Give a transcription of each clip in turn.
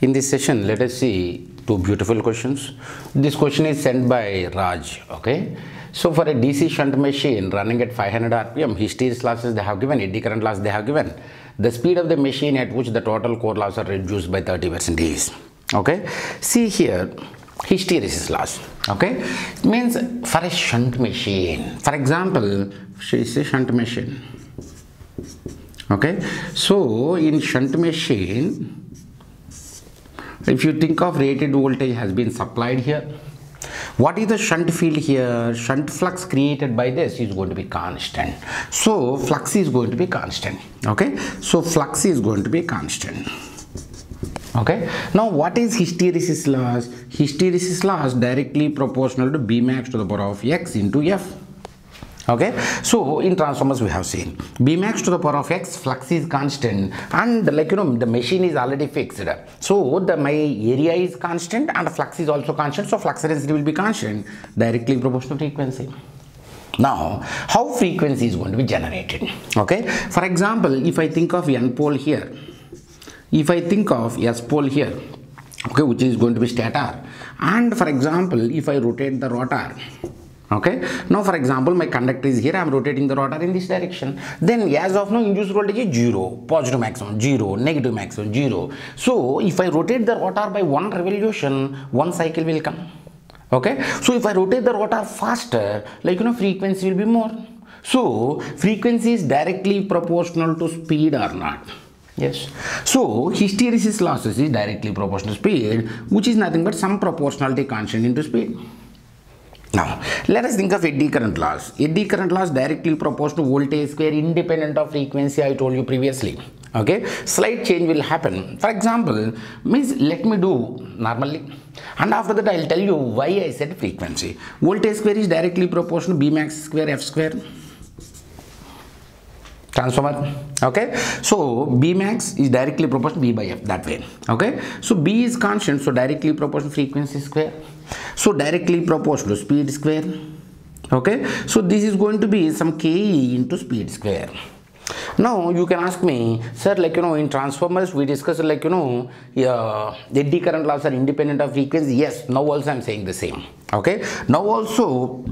In this session, let us see two beautiful questions. This question is sent by Raj. Okay. So for a DC shunt machine running at 500 RPM, hysteresis losses they have given, eddy current loss they have given. The speed of the machine at which the total core loss are reduced by 30% is. Okay. See here, hysteresis loss. Okay. It means for a shunt machine. For example, she is a shunt machine. Okay. So in shunt machine, if you think of rated voltage has been supplied here what is the shunt field here? Shunt flux created by this is going to be constant. So flux is going to be constant. Okay? So flux is going to be constant. Okay? Now what is hysteresis loss? Hysteresis loss directly proportional to b max to the power of x into f okay? So in transformers we have seen b max to the power of x flux is constant and like you know the machine is already fixed. So the my area is constant and flux is also constant so flux density will be constant directly proportional to frequency. Now how frequency is going to be generated? Okay? For example if i think of n pole here if i think of s pole here okay which is going to be stator and for example if i rotate the rotor okay? Now for example my conductor is here. I am rotating the rotor in this direction. Then as of now induced voltage is zero. Positive maximum zero. Negative maximum zero. So if i rotate the rotor by one revolution one cycle will come. Okay? So if i rotate the rotor faster like you know frequency will be more. So frequency is directly proportional to speed or not. Yes. So hysteresis losses is directly proportional to speed which is nothing but some proportionality constant into speed now, let us think of eddy current loss. Eddy current loss directly proportional to voltage square independent of frequency I told you previously. Okay, slight change will happen. For example, means let me do normally and after that I will tell you why I said frequency. Voltage square is directly proportional to B max square F square transformer okay so b max is directly proportional b by f that way okay so b is constant so directly proportional frequency square so directly proportional to speed square. Okay? So this is going to be some ke into speed square. Now you can ask me sir like you know in transformers we discussed like you know yeah, eddy current loss are independent of frequency. Yes now also i'm saying the same. Okay? Now also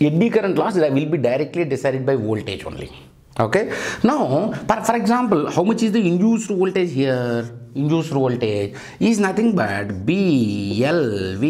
eddy current loss will be directly decided by voltage only. Okay? Now for example how much is the induced voltage here? Induced voltage is nothing but blv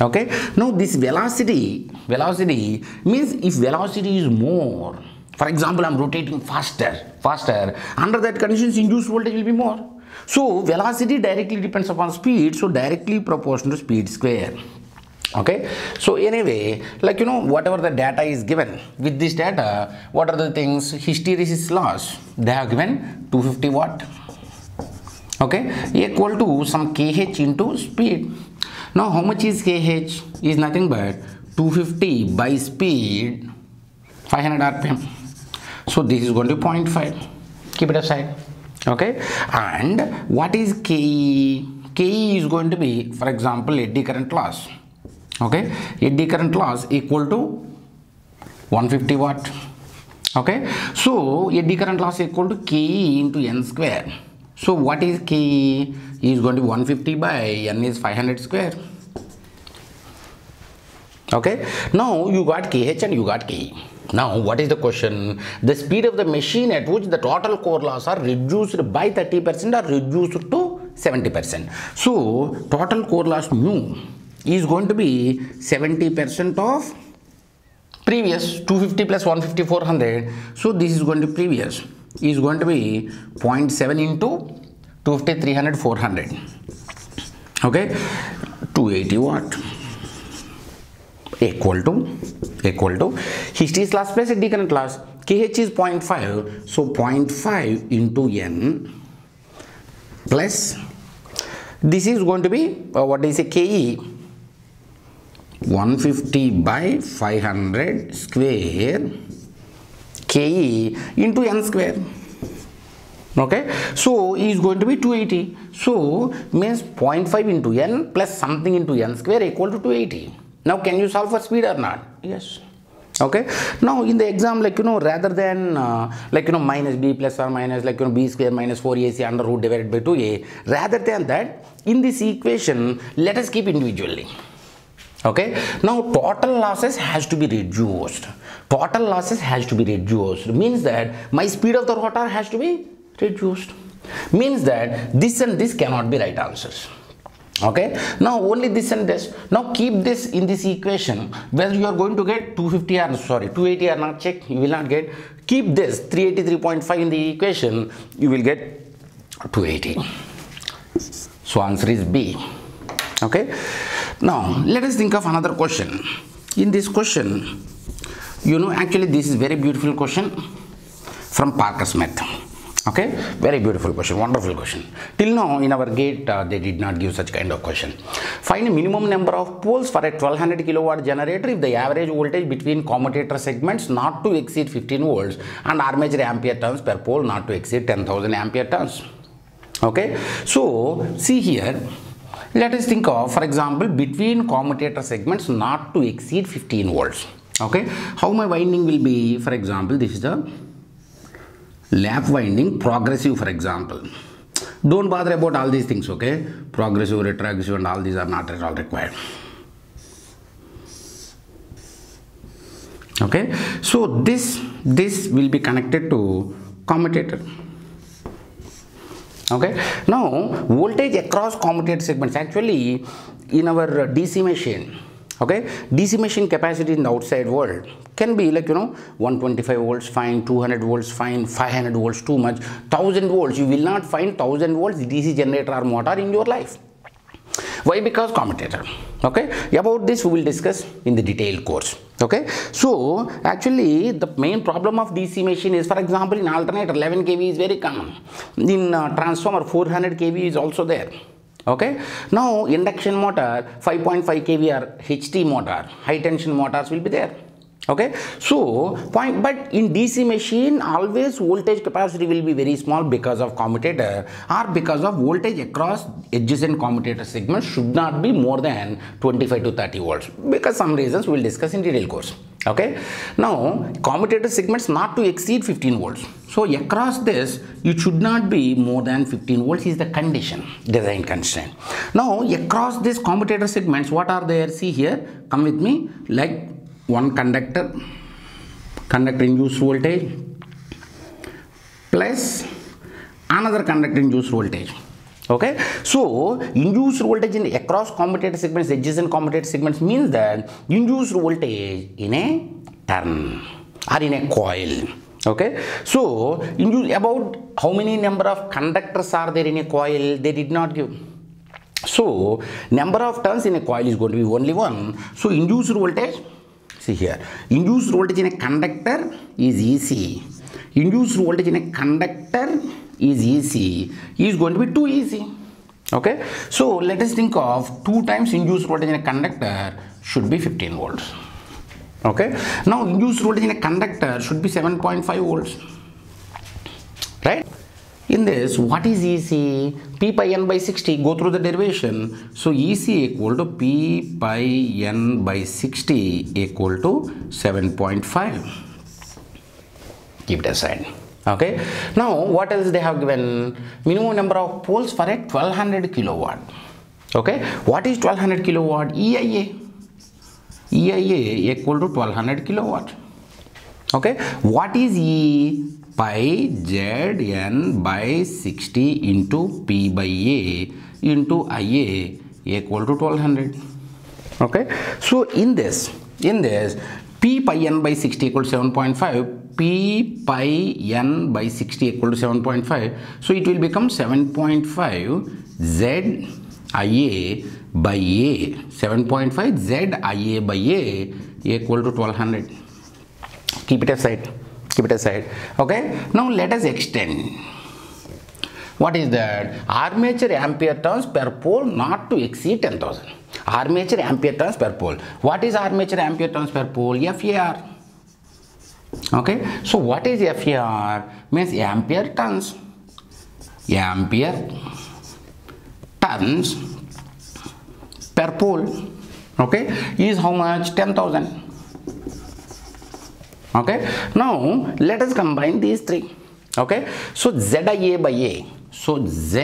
okay? Now this velocity velocity means if velocity is more for example i'm rotating faster faster under that conditions induced voltage will be more. So velocity directly depends upon speed so directly proportional to speed square. Okay? So anyway like you know whatever the data is given with this data what are the things? Hysteresis loss they have given 250 watt. Okay? Equal to some kh into speed now how much is kh is nothing but 250 by speed 500 rpm so this is going to be 0.5 keep it aside okay? And what is ke ke is going to be for example eddy current loss. Okay? Eddy current loss equal to 150 watt. Okay? So eddy current loss equal to ke into n square so what is ke is going to be 150 by n is 500 square. Okay? Now you got kh and you got ke now what is the question? The speed of the machine at which the total core loss are reduced by 30 percent or reduced to 70 percent. So total core loss mu is going to be 70 percent of previous 250 plus 150 400 so this is going to be previous. Is going to be 0.7 into 250 300 400 okay? 280 watt equal to equal to. Hysteresis loss plus eddy current loss kh is 0.5 so 0.5 into n plus this is going to be uh, what is a ke 150 by 500 square ke into n square okay? So is going to be 280 so means 0.5 into n plus something into n square equal to 280 now can you solve for speed or not? Yes. Okay? Now in the exam like you know rather than uh, like you know minus b plus or minus like you know b square minus 4ac under root divided by 2a rather than that in this equation let us keep individually. Okay? Now total losses has to be reduced. Total losses has to be reduced. Means that my speed of the rotor has to be reduced means that this and this cannot be right answers. Okay? Now only this and this. Now keep this in this equation. Whether you are going to get 250 or sorry 280 or not check you will not get. Keep this 383.5 in the equation you will get 280 so answer is b. Okay? Now let us think of another question. In this question you know actually this is very beautiful question from Parker Smith okay? Very beautiful question wonderful question. Till now in our gate uh, they did not give such kind of question. Find a minimum number of poles for a 1200 kilowatt generator if the average voltage between commutator segments not to exceed 15 volts and armature ampere turns per pole not to exceed 10000 ampere turns okay? So see here let us think of for example between commutator segments not to exceed 15 volts. Okay? How my winding will be for example this is the lap winding progressive for example. Don't bother about all these things okay? Progressive retrogressive and all these are not at all required. Okay? So this this will be connected to commutator. Okay? Now voltage across commutator segments. Actually in our dc machine okay? Dc machine capacity in the outside world can be like you know 125 volts fine 200 volts fine 500 volts too much. 1000 volts you will not find 1000 volts dc generator or motor in your life. Why? Because commutator okay? About this we will discuss in the detailed course. Okay? So actually the main problem of dc machine is for example in alternator 11 kV is very common. In uh, transformer 400 kV is also there okay? Now induction motor 5.5 kV or ht motor high tension motors will be there okay? So point but in dc machine always voltage capacity will be very small because of commutator or because of voltage across adjacent commutator segments should not be more than 25 to 30 volts because some reasons we will discuss in detail course. Okay? Now commutator segments not to exceed 15 volts. So across this it should not be more than 15 volts is the condition design constraint. Now across this commutator segments what are there? See here come with me. Like one conductor conductor induced voltage plus another conductor induced voltage okay so induced voltage in across commutator segments adjacent commutator segments means that induced voltage in a turn or in a coil okay so induce about how many number of conductors are there in a coil they did not give so number of turns in a coil is going to be only one so induced voltage see here. Induced voltage in a conductor is EC induced voltage in a conductor is EC is going to be too easy. Okay? So let us think of 2 times induced voltage in a conductor should be 15 volts. Okay? Now induced voltage in a conductor should be 7.5 volts. Right in this what is EC P pi n by 60 go through the derivation. So EC equal to P pi n by 60 equal to 7.5 keep it aside. Okay? Now what else they have given? Minimum number of poles for a 1200 kilowatt. Okay? What is 1200 kilowatt? EIA EIA equal to 1200 kilowatt. Okay? What is E pi Zn by 60 into P by A into Ia equal to 1200 okay? So in this in this P pi n by 60 equal to 7.5 P pi n by 60 equal to 7.5 so it will become 7.5 Z Ia by A. 7.5 Z Ia by A equal to 1200 keep it aside keep it aside. Okay? Now let us extend. What is that? Armature ampere turns per pole not to exceed 10000 armature ampere turns per pole. What is armature ampere turns per pole? FAR okay? So what is FAR means ampere turns ampere turns per pole. Okay? Is how much? 10000 okay? Now let us combine these three. Okay? So zia by a. So z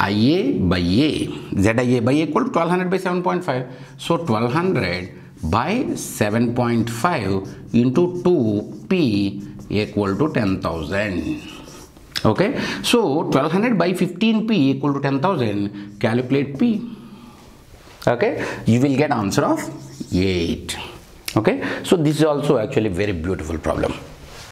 ia by a. Zia by a equal to 1200 by 7.5 so 1200 by 7.5 into 2p equal to 10000 okay? So 1200 by 15p equal to 10000 calculate p. Okay? You will get answer of 8 okay? So this is also actually a very beautiful problem